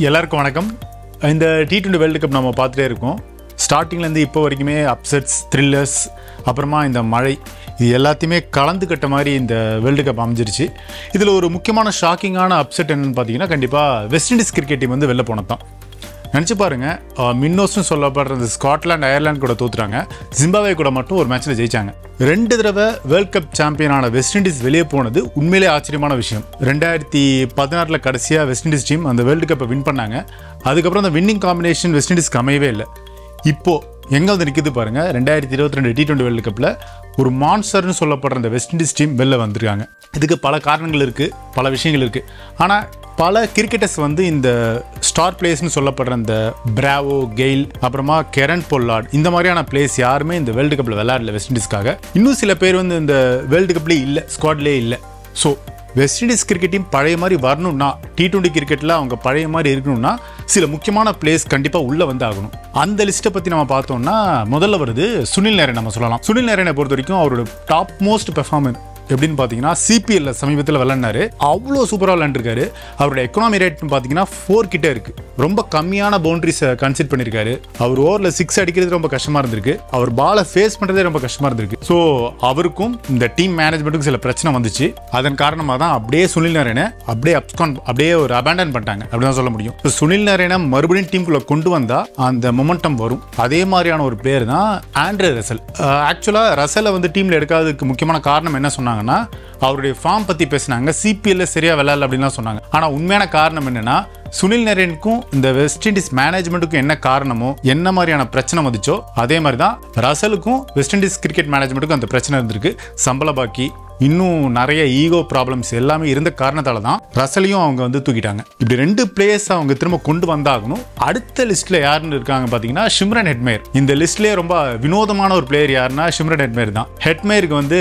எல்லாருக்கும் வணக்கம். இந்த டி டுவெண்ட்டி வேர்ல்டு கப் நம்ம பார்த்துட்டே இருக்கோம். ஸ்டார்டிங்லேருந்து இப்போ வரைக்குமே அப்செட்ஸ் த்ரில்லர்ஸ் அப்புறமா இந்த மழை இது எல்லாத்தையுமே கலந்து கட்ட மாதிரி இந்த வேர்ல்டு கப் அமைஞ்சிருச்சு. இதில் ஒரு முக்கியமான ஷாக்கிங்கான அப்செட் என்னென்னு பார்த்தீங்கன்னா கண்டிப்பாக வெஸ்ட் இண்டீஸ் கிரிக்கெட் டீம் வந்து வெளில போனது தான் நினச்சி பாருங்க. மின்னோஸ்னு சொல்லப்படுற இந்த ஸ்காட்லாண்ட் அயர்லாந்து கூட தோத்துறாங்க ஜிம்பாவே கூட மட்டும் ஒரு மேட்ச்சில் ஜெயிச்சாங்க. ரெண்டு தடவை வேர்ல்ட் கப் சாம்பியனான வெஸ்ட் இண்டீஸ் வெளியே போனது உண்மையிலே ஆச்சரியமான விஷயம். ரெண்டாயிரத்தி பதினாறில் கடைசியாக வெஸ்ட் இண்டீஸ் டீம் அந்த வேர்ல்டு கப்பை வின் பண்ணாங்க. அதுக்கப்புறம் அந்த வின்னிங் காம்பினேஷன் வெஸ்ட் இண்டீஸ்க்கு அமையவே இல்லை. இப்போது எங்கேருந்து வந்து நிற்குது பாருங்க. ரெண்டாயிரத்தி இருபத்தி ரெண்டு டி டுவெண்ட்டி வேர்ல்டு கப்பில் ஒரு மான்ஸ்டர்னு சொல்லப்படுற இந்த வெஸ்ட் இண்டீஸ் டீம் வெளில வந்திருக்காங்க. இதுக்கு பல காரணங்கள் இருக்குது பல விஷயங்கள் இருக்குது ஆனால் பல கிரிக்கெட்டர்ஸ் வந்து இந்த ஸ்டார் பிளேயர்ஸ்னு சொல்லப்படுற இந்த பிராவோ கெயில் அப்புறமா கெரன் பொல்லாட் இந்த மாதிரியான பிளேஸ் யாருமே இந்த வேர்ல்டு கப்பில் விளையாடல வெஸ்ட் இண்டீஸ்க்காக இன்னும் சில பேர் வந்து இந்த வேர்ல்டு கப்லேயே இல்லை ஸ்குவாட்லேயே இல்லை. So West Indies cricket team பழைய மாதிரி வரணும்னா டி டுவெண்ட்டி கிரிக்கெட்டில் அவங்க பழைய மாதிரி இருக்கணும்னா சில முக்கியமான பிளேஸ் கண்டிப்பாக உள்ளே வந்து ஆகணும் அந்த லிஸ்ட்டை பற்றி நம்ம பார்த்தோம்னா முதல்ல வருது சுனில் நேரன் நம்ம சொல்லலாம். சுனில் நேரனை பொறுத்த வரைக்கும் அவரோட டாப் மோஸ்ட் பெர்ஃபார்மன்ஸ் எப்படின்னு பார்த்தீங்கன்னா சிபிஎல்ல சமீபத்தில் விளையாடினாரு. அவ்வளோ சூப்பராக விளையாண்டுருக்காரு. அவரோட எக்கனாமி ரேட்னு பார்த்தீங்கன்னா ஃபோர் கிட்டே இருக்கு. ரொம்ப கம்மியான பவுண்டரிஸை கன்சிட் பண்ணியிருக்காரு. அவர் ஓவரில் சிக்ஸ் அடிக்கிறது ரொம்ப கஷ்டமா இருந்திருக்கு. அவர் பாலை ஃபேஸ் பண்ணுறதே ரொம்ப கஷ்டமாக இருந்திருக்கு. ஸோ அவருக்கும் இந்த டீம் மேனேஜ்மெண்ட்டுக்கும் சில பிரச்சனை வந்துச்சு. அதன் காரணமாக தான் அப்படியே சுனில் நாராயணை அப்படியே அப்கான் அப்படியே ஒரு அபேண்டன் பண்ணிட்டாங்க. அப்படிதான் சொல்ல முடியும். So, சுனில் நாராயணை மறுபடியும் டீமுக்குள்ளே கொண்டு வந்தால் அந்த மொமெண்டம் வரும். அதே மாதிரியான ஒரு பிளேயர் தான் ஆண்ட்ரே ரசல். ஆக்சுவலாக ரசலை வந்து டீமில் எடுக்காததுக்கு முக்கியமான காரணம் என்ன சொன்னாங்க சொன்னாங்கன்னா அவருடைய ஃபார்ம் பற்றி பேசினாங்க சிபிஎல்ல சரியா விளையாடல அப்படின்லாம் சொன்னாங்க. ஆனால் உண்மையான காரணம் என்னன்னா சுனில் நரேனுக்கும் இந்த வெஸ்ட் இண்டீஸ் மேனேஜ்மெண்ட்டுக்கும் என்ன காரணமோ என்ன மாதிரியான பிரச்சனை வந்துச்சோ அதே மாதிரி தான் ரசலுக்கும் வெஸ்ட் இண்டீஸ் கிரிக்கெட் மேனேஜ்மெண்ட்டுக்கும் அந்த பிரச்சனை இருந்திருக்கு. சம்பள பாக்கி இன்னும் நிறைய ஈகோ ப்ராப்ளம்ஸ் எல்லாமே இருந்த காரணத்தால தான் ரசலையும் அவங்க வந்து தூக்கிட்டாங்க. இப்படி ரெண்டு பிளேயர்ஸ் அவங்க திரும்ப கொண்டு வந்தாகணும். அடுத்த லிஸ்ட்ல யாருன்னு இருக்காங்க பாத்தீங்கன்னா ஷிம்ரன் ஹெட்மேர். இந்த லிஸ்ட்லேயே ரொம்ப வினோதமான ஒரு பிளேயர் யாருன்னா ஷிம்ரன் ஹெட்மேர் தான். ஹெட்மேருக்கு வந்து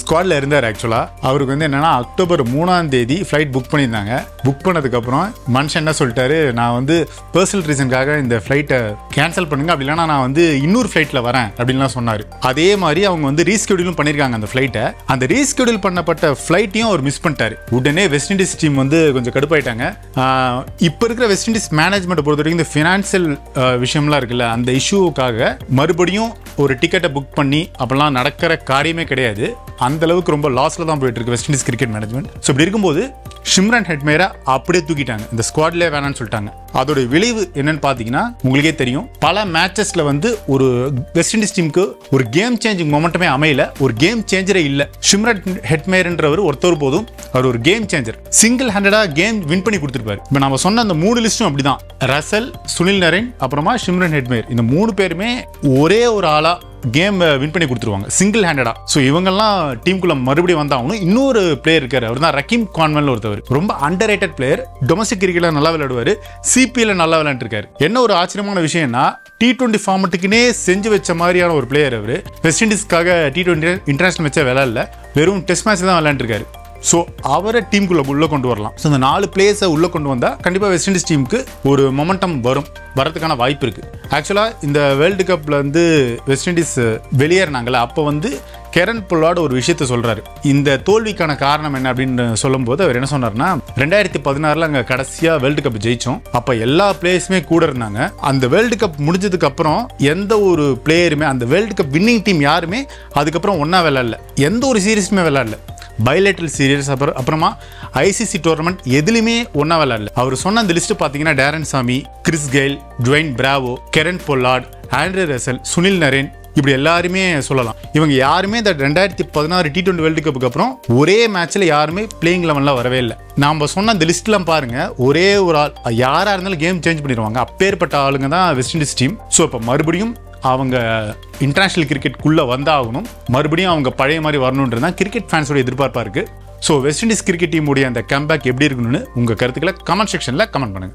ஸ்குவாட்ல இருந்தார் ஆக்சுவலா அவருக்கு வந்து என்னன்னா அக்டோபர் மூணாம் தேதி ஃப்ளைட் புக் பண்ணியிருந்தாங்க. புக் பண்ணதுக்கு அப்புறம் மனுஷன் என்ன சொல்லிட்டாரு நான் வந்து பர்சனல் ரீசனுக்காக இந்த ஃப்ளைட்டை கேன்சல் பண்ணுங்க. அப்படி இல்லைன்னா நான் வந்து இன்னொரு ஃப்ளைட்டில் வரேன் அப்படின்லாம் சொன்னாரு. அதே மாதிரி அவங்க வந்து ரீஸ்கெடியூலும் பண்ணியிருக்காங்க அந்த ஃப்ளைட்டை அந்த ரீஸ்கெடியூல் பண்ணப்பட்ட ஃப்ளைட்டையும் அவர் மிஸ் பண்ணிட்டாரு. உடனே வெஸ்ட் இண்டீஸ் டீம் வந்து கொஞ்சம் கடுப்பாயிட்டாங்க. இப்போ இருக்கிற வெஸ்ட் இண்டீஸ் மேனேஜ்மெண்ட் பொறுத்த வரைக்கும் இந்த ஃபினான்சியல் விஷயம்லாம் இருக்குல்ல அந்த இஷ்யூக்காக மறுபடியும் ஒரு டிக்கெட்டை புக் பண்ணி அப்பெல்லாம் நடக்கிற காரியமே கிடையாது. அந்த அளவுக்கு ரொம்ப லாஸில் தான் போயிட்டு இருக்கு West Indies cricket management so இப்படி இருக்கும்போது ஷிம்ரன் ஹெட்மேரை அப்படியே தூக்கிட்டாங்க. இந்த ஸ்குவாட்லேயே வேணாம்னு சொல்லிட்டாங்க. அதோட விளைவு என்னன்னு பார்த்தீங்கன்னா உங்களுக்கே தெரியும். பல மேட்சஸ்ல வந்து ஒரு வெஸ்ட் இண்டீஸ் டீமுக்கு ஒரு கேம் சேஞ்சிங் மொமெண்டமே அமையல. ஒரு கேம் சேஞ்சரே இல்லை. ஷிம்ரன் ஹெட்மேர்ன்றவர் ஒருத்தர் போதும். அவர் ஒரு கேம் சேஞ்சர் சிங்கிள் ஹேண்டடா கேம் வின் பண்ணி கொடுத்துருப்பாரு. இப்போ நம்ம சொன்ன அந்த மூணு லிஸ்ட்டும் அப்படிதான். ரசல் சுனில் நரேன் அப்புறமா ஷிம்ரன் ஹெட்மேர் இந்த மூணு பேருமே ஒரே ஒரு ஆளா கேம் வின் பண்ணி கொடுத்துருவாங்க. சிங்கிள் ஹேண்டடா ஸோ இவங்கெல்லாம் டீமுக்குள்ள மறுபடியும் வந்தாகணும் இன்னொரு பிளேயர் இருக்காரு. அவர் தான் ரக்கீம் கான்வெல் ஒருத்தவர். ரொம்ப அண்டர் ரேட்டட் பிளேயர் டொமஸ்டிக் கிரிக்கெட்ல நல்லா விளையாடுவாரு. சிபிஎல்ல நல்லா விளையாண்டுருக்காரு. என்ன ஒரு ஆச்சரியமான விஷயம்னா டி டுவெண்ட்டி ஃபார்மெட்டுக்குனே செஞ்சு வச்ச மாதிரியான ஒரு பிளேயர் அவர். வெஸ்ட் இண்டீஸ்க்காக டி டுவெண்ட்டி இன்டர்நேஷனல் மேட்சே விளையாடல. வெறும் டெஸ்ட் மேட்ச் தான் விளையாண்டுருக்காரு. ஸோ அவரை டீமுக்குள்ளே உள்ளே கொண்டு வரலாம். ஸோ இந்த நாலு பிளேயர்ஸை உள்ளே கொண்டு வந்தால் கண்டிப்பாக வெஸ்ட் இண்டீஸ் டீமுக்கு ஒரு மொமெண்டம் வரும். வரதுக்கான வாய்ப்பு இருக்குது ஆக்சுவலாக இந்த வேர்ல்டு கப்பில் வந்து வெஸ்ட் இண்டீஸ் வெளியேறினாங்கல்ல அப்போ வந்து கெரன் புல்லாட் ஒரு விஷயத்த சொல்கிறாரு இந்த தோல்விக்கான காரணம் என்ன அப்படின்னு சொல்லும்போது அவர் என்ன சொன்னார்னா ரெண்டாயிரத்தி பதினாறில் அங்கே கடைசியாக வேர்ல்டு கப் ஜெயித்தோம் அப்போ எல்லா பிளேயர்ஸுமே கூட இருந்தாங்க. அந்த வேர்ல்டு கப் முடிஞ்சதுக்கு அப்புறம் எந்த ஒரு பிளேயருமே அந்த வேர்ல்டு கப் வின்னிங் டீம் யாருமே அதுக்கப்புறம் ஒன்றா விளாட்ல எந்த ஒரு சீரீஸுமே விளாட்ல பைலேட்டல் சீரியஸ் அப்புறம் அப்புறமா ஐசிசி டோர்னமெண்ட் எதுலையுமே ஒன்றா விளாடல அவர் சொன்ன அந்த லிஸ்ட்டு பார்த்தீங்கன்னா Darren Sammy Chris Gayle Dwayne Bravo Kieron Pollard Andre Russell Sunil Narine இப்படி எல்லாருமே சொல்லலாம். இவங்க யாருமே இந்த ரெண்டாயிரத்தி பதினாறு டி டுவெண்ட்டி வேர்ல்டு கப்புக்கு அப்புறம் ஒரே மேட்ச்சில் யாருமே பிளேயிங் லெவன்லாம் வரவே இல்லை. நாம் சொன்ன அந்த லிஸ்ட்லாம் பாருங்க ஒரே ஒரு ஆள் யாராக இருந்தாலும் கேம் சேஞ்ச் பண்ணிடுவாங்க அப்பேற்பட்ட ஆளுங்க தான் வெஸ்ட் இண்டீஸ் டீம் ஸோ இப்போ மறுபடியும் அவங்க இன்டர்நேஷ்னல் கிரிக்கெட்குள்ளே வந்தாகணும். மறுபடியும் அவங்க பழைய மாதிரி வரணுன்றது தான் கிரிக்கெட் ஃபேன்ஸோட எதிர்பார்ப்பாக இருக்குது ஸோ வெஸ்ட் இண்டீஸ் கிரிக்கெட் டீமுடைய அந்த கம்பேக் எப்படி இருக்கணும்னு உங்கள் கருத்துக்களை கமெண்ட் செக்ஷனில் கமெண்ட் பண்ணுங்கள்